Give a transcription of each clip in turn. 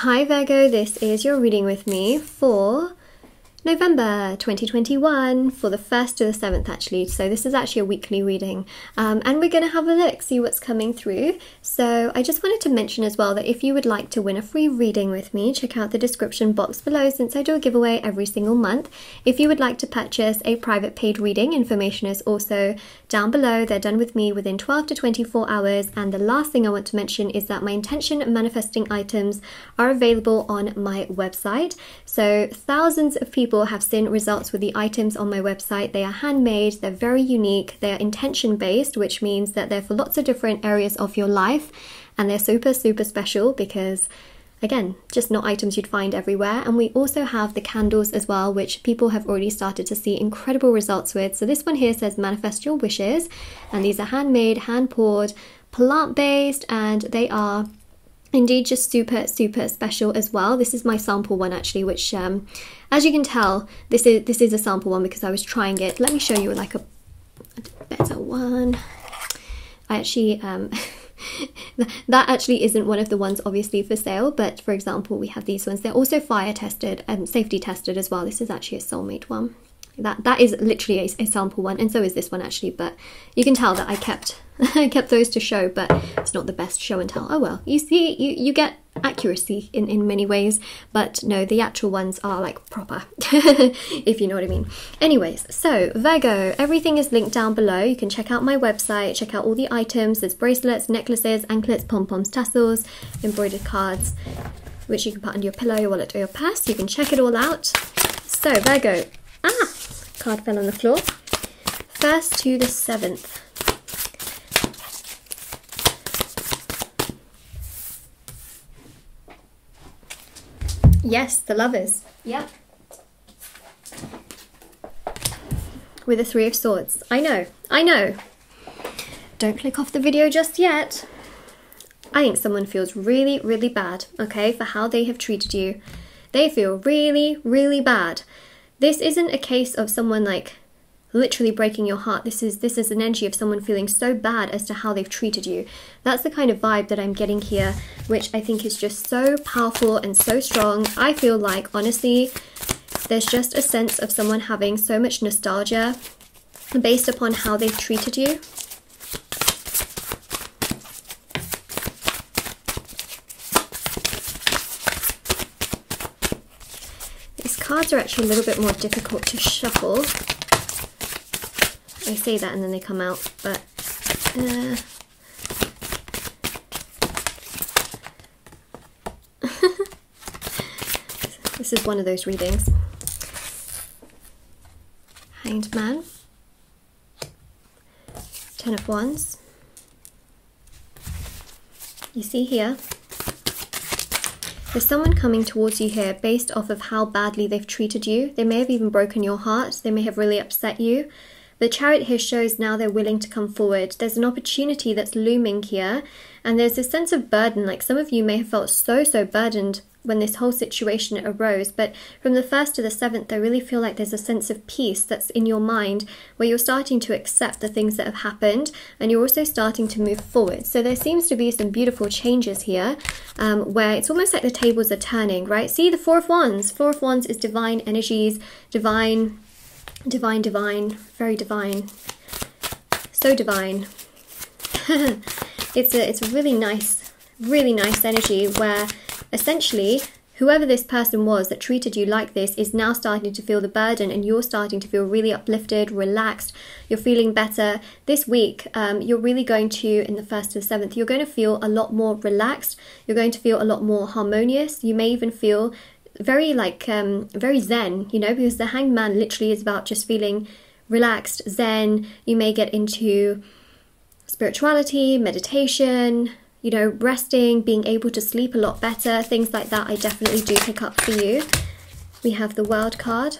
Hi Virgo, this is your reading with me for November 2021 for the 1st to the 7th, actually. So, this is actually a weekly reading, um, and we're going to have a look, see what's coming through. So, I just wanted to mention as well that if you would like to win a free reading with me, check out the description box below since I do a giveaway every single month. If you would like to purchase a private paid reading, information is also down below. They're done with me within 12 to 24 hours. And the last thing I want to mention is that my intention manifesting items are available on my website. So, thousands of people people have seen results with the items on my website. They are handmade, they're very unique, they're intention based, which means that they're for lots of different areas of your life and they're super, super special because again, just not items you'd find everywhere. And we also have the candles as well, which people have already started to see incredible results with. So this one here says manifest your wishes, and these are handmade, hand poured, plant based, and they are indeed just super super special as well. This is my sample one actually which um, as you can tell this is this is a sample one because I was trying it. Let me show you like a, a better one. I actually um, that actually isn't one of the ones obviously for sale but for example we have these ones. They're also fire tested and safety tested as well. This is actually a soulmate one that that is literally a, a, sample one and so is this one actually but you can tell that I kept I kept those to show but it's not the best show and tell. Oh well you see you, you get accuracy in, in many ways but no the actual ones are like proper if you know what I mean. Anyways so Virgo everything is linked down below. You can check out my website check out all the items. There's bracelets necklaces anklets pom-poms tassels embroidered cards which you can put under your pillow your wallet or your purse. You can check it all out. So Virgo ah card fell on the floor. First to the seventh. Yes, the lovers. Yep. With a three of swords. I know, I know. Don't click off the video just yet. I think someone feels really, really bad, okay, for how they have treated you. They feel really, really bad this isn't a case of someone like literally breaking your heart. This is this is an energy of someone feeling so bad as to how they've treated you. That's the kind of vibe that I'm getting here, which I think is just so powerful and so strong. I feel like honestly, there's just a sense of someone having so much nostalgia based upon how they've treated you. Cards are actually a little bit more difficult to shuffle. I say that and then they come out, but uh, this is one of those readings. Hanged Man, Ten of Wands. You see here, there's someone coming towards you here based off of how badly they've treated you. They may have even broken your heart. They may have really upset you. The chariot here shows now they're willing to come forward. There's an opportunity that's looming here, and there's a sense of burden. Like some of you may have felt so, so burdened when this whole situation arose. But from the first to the seventh, I really feel like there's a sense of peace that's in your mind where you're starting to accept the things that have happened and you're also starting to move forward. So there seems to be some beautiful changes here um, where it's almost like the tables are turning, right? See the Four of Wands. Four of Wands is divine energies, divine, divine, divine, very divine. So divine. it's a it's a really nice, really nice energy where Essentially, whoever this person was that treated you like this is now starting to feel the burden and you're starting to feel really uplifted, relaxed, you're feeling better. This week, um, you're really going to, in the first to the seventh, you're going to feel a lot more relaxed, you're going to feel a lot more harmonious. You may even feel very like um, very zen, you know, because the hanged man literally is about just feeling relaxed, zen. You may get into spirituality, meditation, you know, resting, being able to sleep a lot better, things like that, I definitely do pick up for you. We have the World card.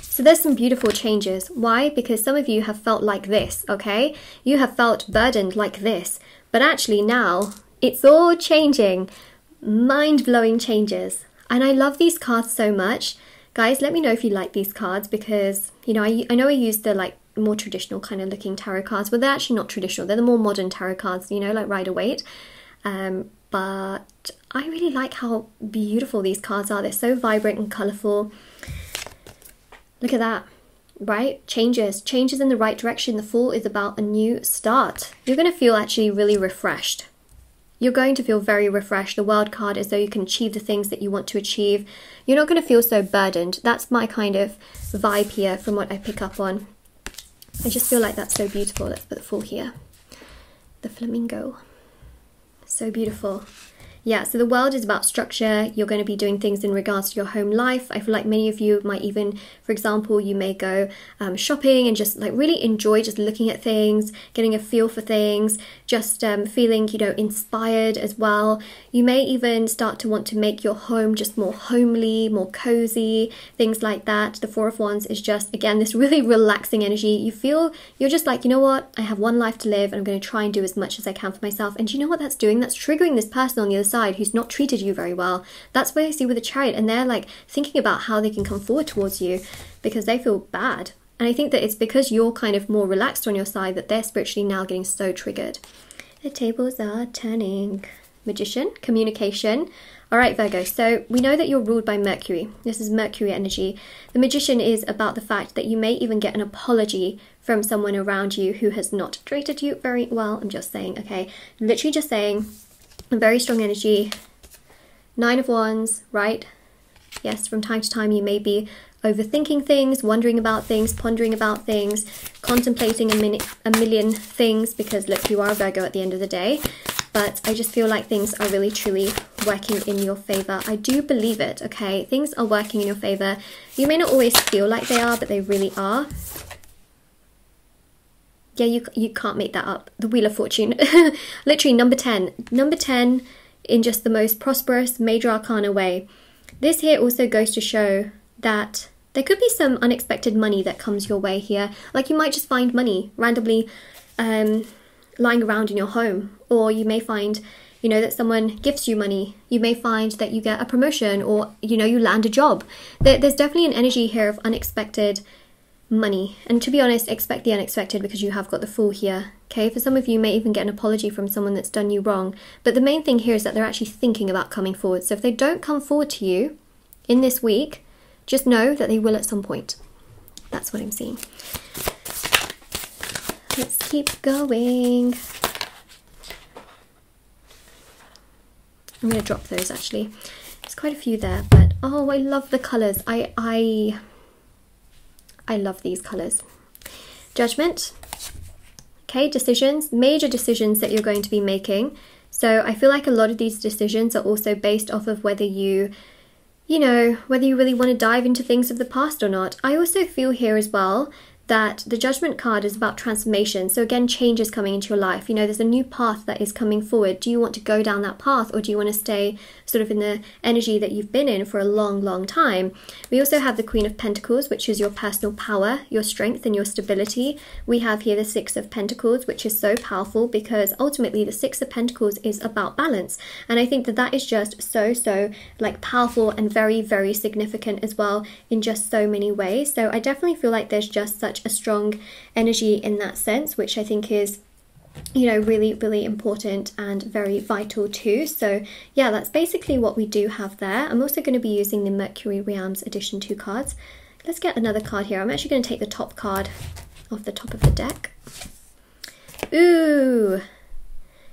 So there's some beautiful changes. Why? Because some of you have felt like this, okay? You have felt burdened like this. But actually now, it's all changing. Mind-blowing changes. And I love these cards so much. Guys, let me know if you like these cards because, you know, I, I know I use the like more traditional kind of looking tarot cards, but they're actually not traditional. They're the more modern tarot cards, you know, like Rider Waite. Um, but I really like how beautiful these cards are. They're so vibrant and colourful. Look at that, right? Changes, changes in the right direction. The Fool is about a new start. You're going to feel actually really refreshed. You're going to feel very refreshed. The World card is though you can achieve the things that you want to achieve. You're not going to feel so burdened. That's my kind of vibe here from what I pick up on. I just feel like that's so beautiful. Let's put the Fool here. The flamingo. So beautiful yeah, so the world is about structure. You're going to be doing things in regards to your home life. I feel like many of you might even, for example, you may go um, shopping and just like really enjoy just looking at things, getting a feel for things, just um, feeling, you know, inspired as well. You may even start to want to make your home just more homely, more cozy, things like that. The Four of Wands is just, again, this really relaxing energy. You feel you're just like, you know what, I have one life to live and I'm going to try and do as much as I can for myself. And do you know what that's doing? That's triggering this person on the other side who's not treated you very well. That's where I see with the chariot, and they're like thinking about how they can come forward towards you because they feel bad. And I think that it's because you're kind of more relaxed on your side that they're spiritually now getting so triggered. The tables are turning. Magician, communication. All right, Virgo, so we know that you're ruled by Mercury. This is Mercury energy. The Magician is about the fact that you may even get an apology from someone around you who has not treated you very well. I'm just saying, okay? Literally just saying, very strong energy. Nine of Wands, right? Yes, from time to time you may be overthinking things, wondering about things, pondering about things, contemplating a, a million things because look, you are a Virgo at the end of the day. But I just feel like things are really truly working in your favor. I do believe it, okay? Things are working in your favor. You may not always feel like they are, but they really are yeah, you you can't make that up. The Wheel of Fortune, literally number ten, number ten in just the most prosperous major arcana way. This here also goes to show that there could be some unexpected money that comes your way here. Like you might just find money randomly um, lying around in your home, or you may find, you know, that someone gifts you money. You may find that you get a promotion, or you know, you land a job. There, there's definitely an energy here of unexpected money. And to be honest, expect the unexpected because you have got the Fool here. Okay, for some of you, you may even get an apology from someone that's done you wrong. But the main thing here is that they're actually thinking about coming forward. So if they don't come forward to you in this week, just know that they will at some point. That's what I'm seeing. Let's keep going. I'm going to drop those actually. There's quite a few there, but oh, I love the colours. I I I love these colors. Judgment. Okay, decisions, major decisions that you're going to be making. So I feel like a lot of these decisions are also based off of whether you, you know, whether you really want to dive into things of the past or not. I also feel here as well that the judgment card is about transformation. So again, change is coming into your life. You know, there's a new path that is coming forward. Do you want to go down that path or do you want to stay sort of in the energy that you've been in for a long, long time? We also have the Queen of Pentacles, which is your personal power, your strength, and your stability. We have here the Six of Pentacles, which is so powerful because ultimately the Six of Pentacles is about balance. And I think that that is just so, so like powerful and very, very significant as well in just so many ways. So I definitely feel like there's just such such a strong energy in that sense, which I think is you know really really important and very vital too. So yeah that's basically what we do have there. I'm also going to be using the mercury realms edition 2 cards. Let's get another card here. I'm actually going to take the top card off the top of the deck. Ooh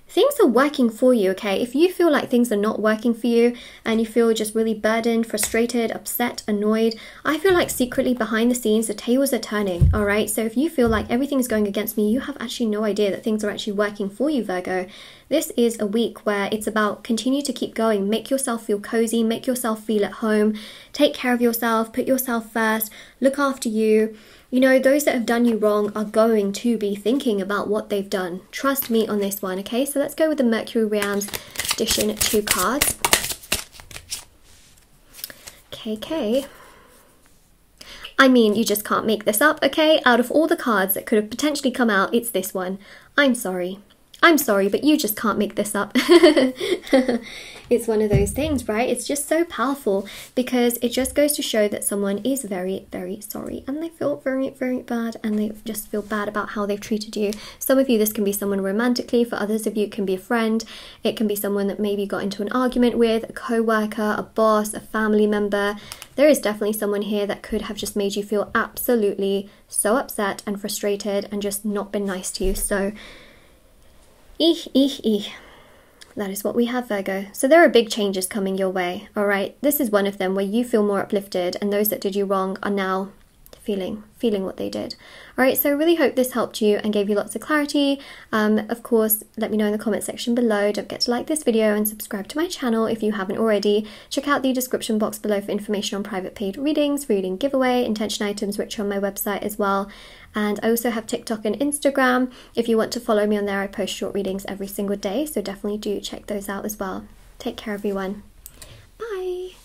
things are working for you, okay? If you feel like things are not working for you and you feel just really burdened, frustrated, upset, annoyed, I feel like secretly behind the scenes the tables are turning, all right? So if you feel like everything's going against me, you have actually no idea that things are actually working for you, Virgo. This is a week where it's about continue to keep going, make yourself feel cozy, make yourself feel at home, take care of yourself, put yourself first, look after you you know, those that have done you wrong are going to be thinking about what they've done. Trust me on this one, okay? So let's go with the Mercury Realms Edition 2 cards. KK. I mean, you just can't make this up, okay? Out of all the cards that could have potentially come out, it's this one. I'm sorry. I'm sorry, but you just can't make this up. it's one of those things, right? It's just so powerful because it just goes to show that someone is very, very sorry and they feel very, very bad and they just feel bad about how they've treated you. Some of you, this can be someone romantically, for others of you, it can be a friend, it can be someone that maybe got into an argument with, a co worker, a boss, a family member. There is definitely someone here that could have just made you feel absolutely so upset and frustrated and just not been nice to you. So, eeh, eeh, eeh. That is what we have, Virgo. So there are big changes coming your way, all right? This is one of them where you feel more uplifted, and those that did you wrong are now feeling feeling what they did all right so i really hope this helped you and gave you lots of clarity um, of course let me know in the comment section below don't forget to like this video and subscribe to my channel if you haven't already check out the description box below for information on private paid readings reading giveaway intention items which are on my website as well and I also have TikTok and Instagram. If you want to follow me on there, I post short readings every single day, so definitely do check those out as well. Take care, everyone. Bye.